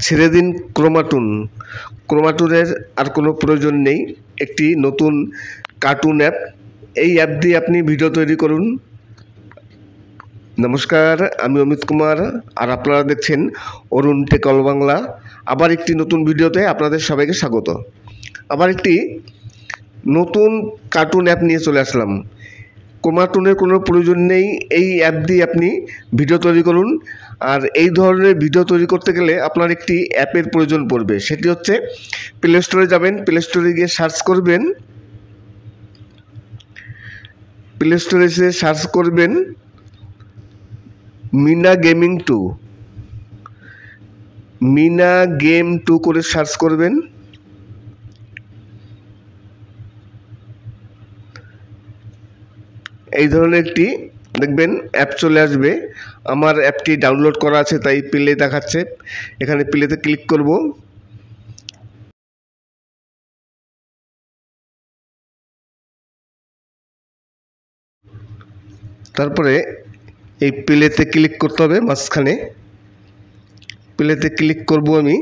ছেড়ে দিন ক্রোমাটুন। ক্রোমাটুনের আর কোনো প্রয়োজন নেই। একটি নতুন কার্টুন অ্যাপ। এই অ্যাপ দিয়ে আপনি ভিডিও তৈরি করুন। নমস্কার, আমি অমিত কুমার। আর আপনারা দেখছেন অরুণ টেকল বাংলা। আবার একটি নতুন ভিডিওতে আপনাদের সবাইকে স্বাগত। আবার একটি নতুন কার্টুন অ্যাপ নিয়ে চলে আসলাম। ক্রোমাটুনের কোনো প্রয়োজন নেই। এই অ্যাপ দিয়ে আপনি ভিডিও তৈরি করুন। আর এই ধরনের ভিডিও তৈরি করতে গেলে আপনার একটি অ্যাপের প্রয়োজন পড়বে। সেটি হচ্ছে প্লে স্টোরে যাবেন। প্লে স্টোরে গিয়ে সার্চ করবেন। প্লে স্টোরে এসে সার্চ করবেন Mina gaming two Mina game two করে সার্চ করবেন। এই ধরনের একটি, দেখবেন অ্যাপ চলে আসবে। আমার অ্যাপটি ডাউনলোড করা আছে, তাই প্লে দেখাচ্ছে। এখানে প্লেতে ক্লিক করব। তারপরে এই প্লেতে ক্লিক করতে হবে মাঝখানে। প্লেতে ক্লিক করব আমি।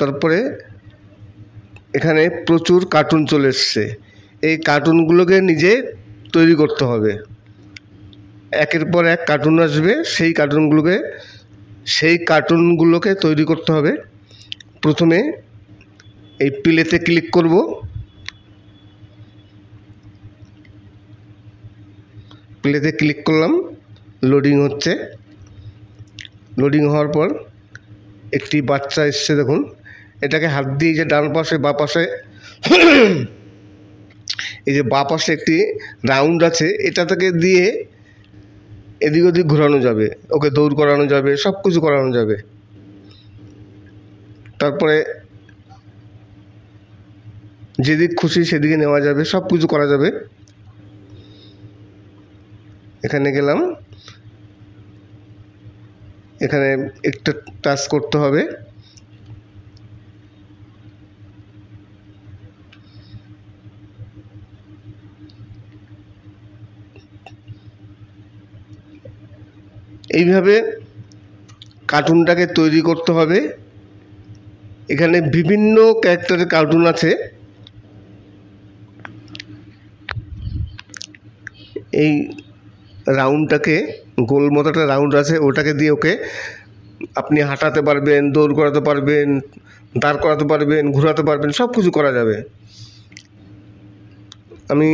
তারপরে এখানে প্রচুর কার্টুন চলে এসছে। এই কার্টুনগুলোকে নিজে তৈরি করতে হবে। একের পর এক কার্টুন আসবে, সেই কার্টুনগুলোকে সেই কার্টুনগুলোকে তৈরি করতে হবে। প্রথমে এই প্লেতে ক্লিক করব। প্লেতে ক্লিক করলাম লোডিং হচ্ছে। লোডিং হওয়ার পর একটি বাচ্চা এসছে, দেখুন। এটাকে হাত দিয়ে যে ডান পাশে বা পাশে এই যে বা পাশে একটি রাউন্ড আছে, এটা থেকে দিয়ে এদিক ওদিক ঘোরানো যাবে। ওকে দৌড় করানো যাবে, সব কিছু করানো যাবে। তারপরে যেদিক খুশি সেদিকে নেওয়া যাবে, সব কিছু করা যাবে। এখানে গেলাম। এখানে একটা টাচ করতে হবে। এইভাবে কার্টুনটাকে তৈরি করতে হবে। এখানে বিভিন্ন ক্যারেক্টারের কার্টুন আছে। এই রাউন্ডটাকে গোল মতো একটা রাউন্ড আছে, ওটাকে দিয়ে ওকে আপনি হাঁটাতে পারবেন, দৌড় করাতে পারবেন, দাঁড় করাতে পারবেন, ঘোরাতে পারবেন, সব কিছু করা যাবে। আমি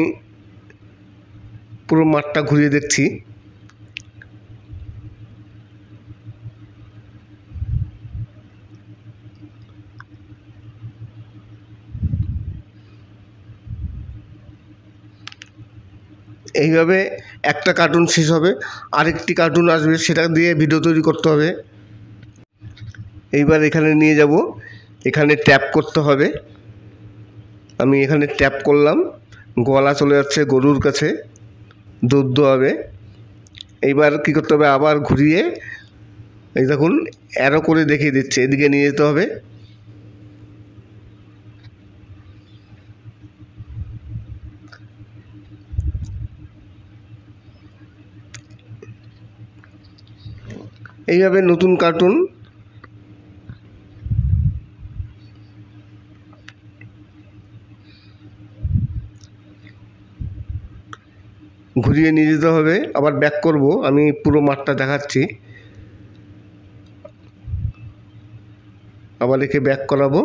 পুরো মাঠটা ঘুরিয়ে দেখছি। এইভাবে একটা কার্টুন শেষ হবে, আরেকটি কার্টুন আসবে, সেটা দিয়ে ভিডিও তৈরি করতে হবে। এইবার এখানে নিয়ে যাব, এখানে ট্যাপ করতে হবে। আমি এখানে ট্যাপ করলাম, গলা চলে যাচ্ছে গরুর কাছে, দুধ হবে। এইবার কী করতে হবে, আবার ঘুরিয়ে, এই দেখুন অ্যারো করে দেখিয়ে দিচ্ছে, এদিকে নিয়ে যেতে হবে। এইভাবে নতুন কার্টুন ঘুরিয়ে নিয়ে যেতে হবে। আবার ব্যাক করব, আমি পুরো মাঠটা দেখাচ্ছি। আবার একে ব্যাক করাবো।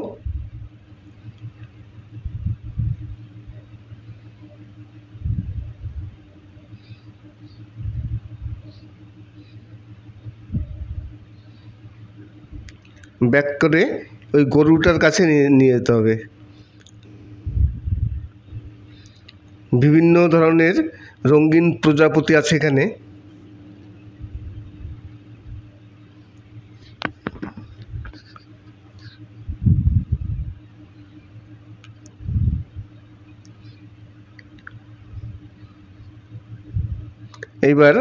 ব্যাক করে ওই গরুটার কাছে নিয়ে যেতে হবে। বিভিন্ন ধরনের রঙিন প্রজাপতি আছে এখানে। এইবার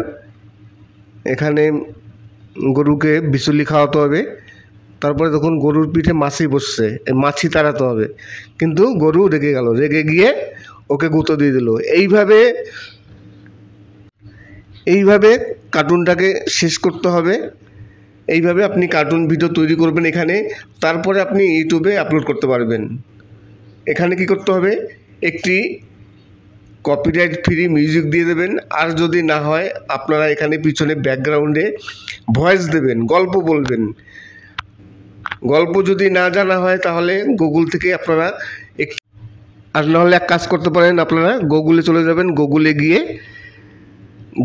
এখানে গরুকে বিচুলি খাওয়াতে হবে। তারপরে তখন গরুর পিঠে মাছি বসছে মাছি তাড়াতে হবে। কিন্তু গরু রেগে গেল, রেগে গিয়ে ওকে গুঁতো দিয়ে দিল। এইভাবে এইভাবে কার্টুনটাকে শেষ করতে হবে। এইভাবে আপনি কার্টুন ভিডিও তৈরি করবেন এখানে, তারপরে আপনি ইউটিউবে আপলোড করতে পারবেন। এখানে কি করতে হবে? একটি কপিরাইট ফ্রি মিউজিক দিয়ে দেবেন। আর যদি না হয়, আপনারা এখানে পিছনে ব্যাকগ্রাউন্ডে ভয়েস দেবেন, গল্প বলবেন। গল্প যদি না জানা হয় তাহলে গুগল থেকে আপনারা এক আর নাহলে এক কাজ করতে পারেন, আপনারা গুগলে চলে যাবেন গুগলে গিয়ে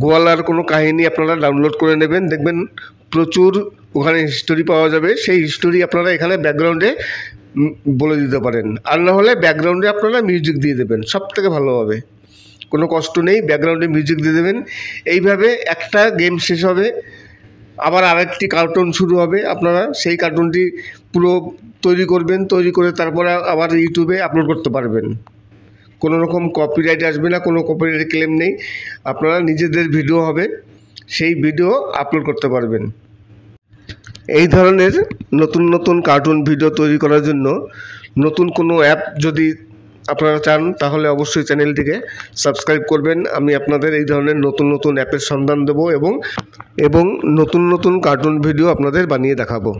গোয়ালার কোনো কাহিনী আপনারা ডাউনলোড করে নেবেন। দেখবেন প্রচুর ওখানে হিস্টোরি পাওয়া যাবে। সেই হিস্টোরি আপনারা এখানে ব্যাকগ্রাউন্ডে বলে দিতে পারেন। আর না হলে ব্যাকগ্রাউন্ডে আপনারা মিউজিক দিয়ে দেবেন। সব থেকে ভালো হবে। কোনো কষ্ট নেই ব্যাকগ্রাউন্ডে মিউজিক দিয়ে দেবেন। এইভাবে একটা গেম শেষ হবে। আবার আরেকটি কার্টুন শুরু হবে আপনারা, সেই কার্টুনটি পুরো তৈরি করবেন, তৈরি করে তারপরে আবার ইউটিউবে আপলোড করতে পারবেন। কোনো রকম কপিরাইট আসবে না, কোনো কপিরাইট ক্লেম নেই। আপনারা নিজেদের ভিডিও হবে, সেই ভিডিও আপলোড করতে পারবেন। এই ধরনের নতুন নতুন কার্টুন ভিডিও তৈরি করার জন্য নতুন কোনো অ্যাপ যদি আপনারা চান, তাহলে অবশ্যই চ্যানেলটিকে সাবস্ক্রাইব করবেন। আমি আপনাদের এই ধরনের নতুন নতুন অ্যাপের সন্ধান দেবো এবং এবং নতুন নতুন কার্টুন ভিডিও আপনাদের বানিয়ে দেখাবো।